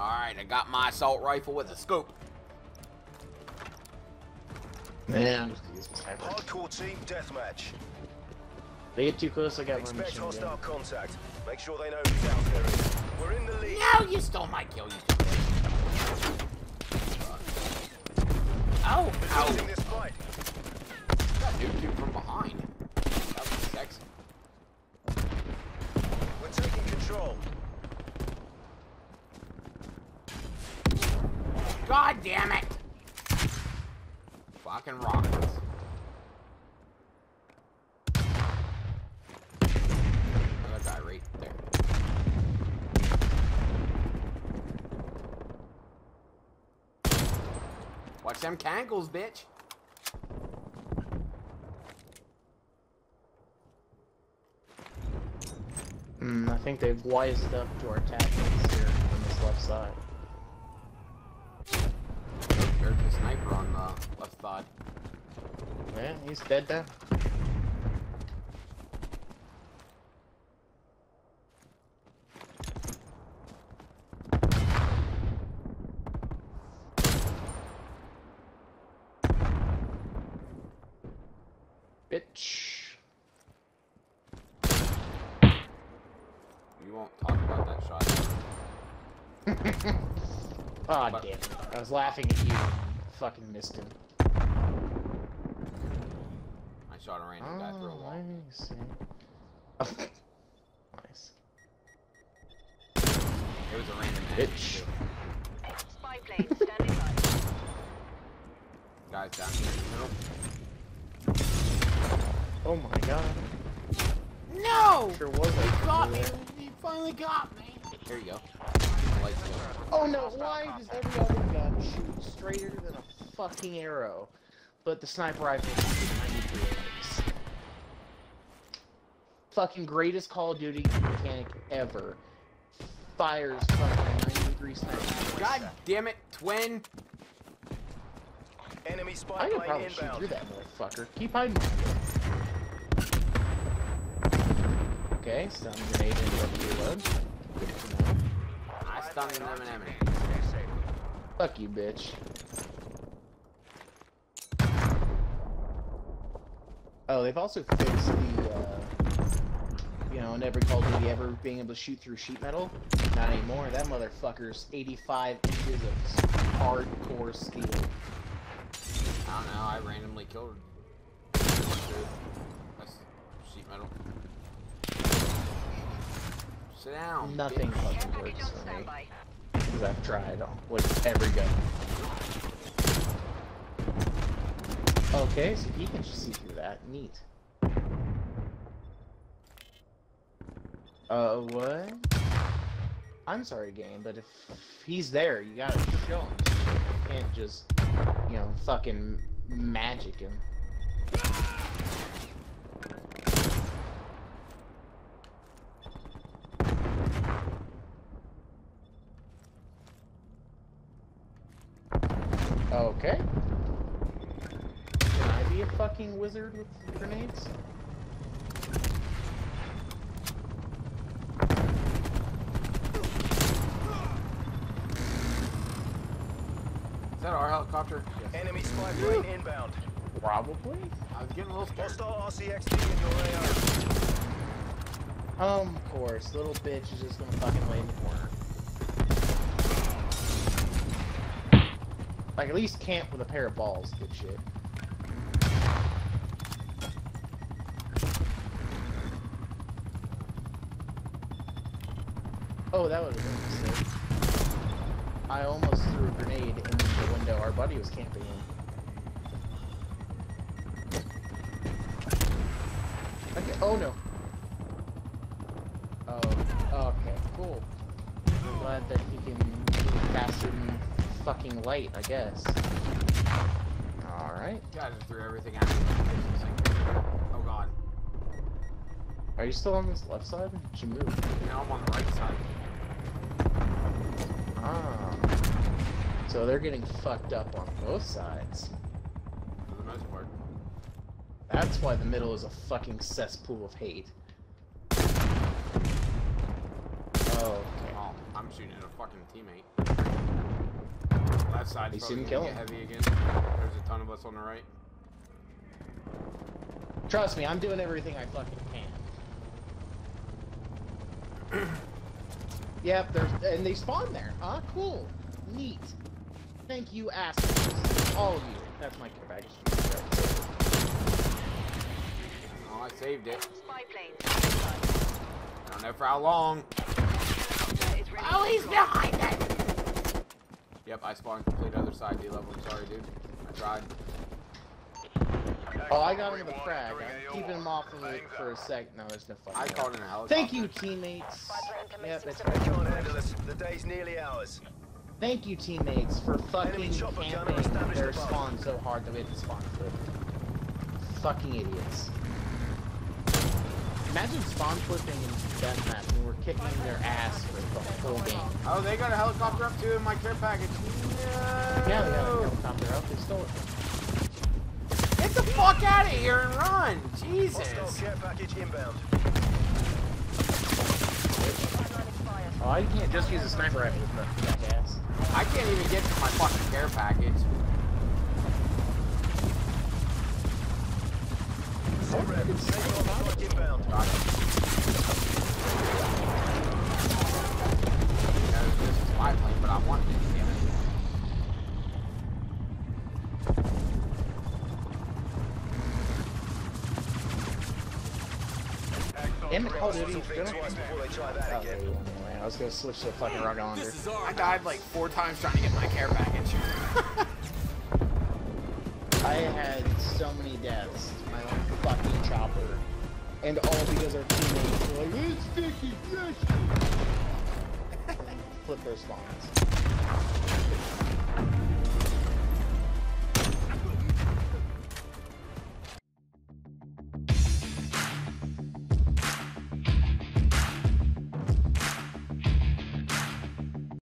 Alright, I got my assault rifle with a scope. Man, I'm just gonna use my sniper. Hardcore team deathmatch. They get too close, I got my Expect machine hostile gun. contact. Make sure they know who's out there. We're in the lead. No, you stole my kill, you stupid. Oh, ow, Losing ow. this fight. Got nuked you from behind. That was sexy. We're taking control. God damn it! Fucking rockets. Another guy right there. Watch them cankles, bitch. Hmm, I think they've wised up to our tactics here on this left side. There's the sniper on the left side. Yeah, he's dead now. Bitch. You won't talk about that shot. Aw, ah, But- damn it. I was laughing at you. Fucking missed him. I shot a random guy through a Oh, wall. I see. nice. It was a random Bitch. Spy plane standing by. Guys down here in the middle. Oh my god. No! Sure was He a got me! He finally got me! Here you go. Light go. Oh no, why does every other gun shoot straighter than a fucking arrow? But the sniper rifle shoots 93 enemies. Fucking greatest Call of Duty mechanic ever. Fires fucking a 90 degree sniper. God damn it, twin! Enemy spy I could plane probably shoot inbound. through that motherfucker. Keep hiding. Okay, stun grenade and reload. Good to know. I stunned them and enemy. Fuck you, bitch. Oh, they've also fixed the, uh, you know, in every Call of Duty ever being able to shoot through sheet metal. Not anymore. That motherfucker's 85 inches of hardcore steel. I don't know, I randomly killed That's sheet metal. Sit down. Nothing bitch. Fucking works for me. Because I've tried all- with every gun. Okay, so he can just see through that. Neat. Uh, what? I'm sorry, game, but if he's there, you gotta show him. You can't just, you know, fucking magic him. Okay. Can I be a fucking wizard with grenades? Is that our helicopter? Yes. Enemy spy plane inbound. Probably. I was getting a little scared. Hostile RCXD in your AO. Um, of course, little bitch is just gonna fucking lay in the corner. Like, at least camp with a pair of balls, good shit. Oh, that would have been sick. I almost threw a grenade in the window our buddy was camping in. Okay, oh no. Oh, okay, cool. I'm glad that he can move faster than fucking light, I guess. Alright. Guys just threw everything at me. Oh god. Are you still on this left side? Did you move? Now I'm on the right side. Ah. So they're getting fucked up on both sides. For the most part. That's why the middle is a fucking cesspool of hate. Oh, okay. Oh, I'm shooting at a fucking teammate. Left side. You probably kill him. heavy again. There's a ton of us on the right. Trust me, I'm doing everything I fucking can. yep, there's and they spawn there. Huh? Cool. Neat. Thank you, assholes. All of you. That's my care package. Oh, I saved it. Spy plane. I don't know for how long. Helicopter is ready Oh, he's behind it! Yep, I spawned complete other side D level. I'm sorry, dude. I tried. Oh, I got him with a frag. I'm keeping him off of it for a sec. No, there's no fucking. I called an a helicopter. Thank you, teammates. Spy plane Yep, that's right. can't handle us. The day's nearly ours. Thank you, teammates, for fucking Enemy chopper gunner camping established their above. spawn so hard that we had to spawn flip. Fucking idiots. Imagine spawn flipping in deathmatch and we're kicking their ass for the whole game. Oh, they got a helicopter up too in my care package. No! Yeah, they got a helicopter up. They stole it. Get the fuck out of here and run! Hostile Jesus! care package inbound. Timeline expires. Oh, I can't just use a sniper rifle, jackass. I can't even get to my fucking care package. Sit rep. Take inbound. Got it. No, this is my plane, but I want it. Damn it. In the Call of Duty, Think don't- twice before they try that Okay, again. anyway, I was gonna switch to a fucking rocket launcher. I died like four times trying to get my care package. I had so many deaths to my own fucking chopper. And all because our teammates were like, it's sticky, yes! Flip their spawns.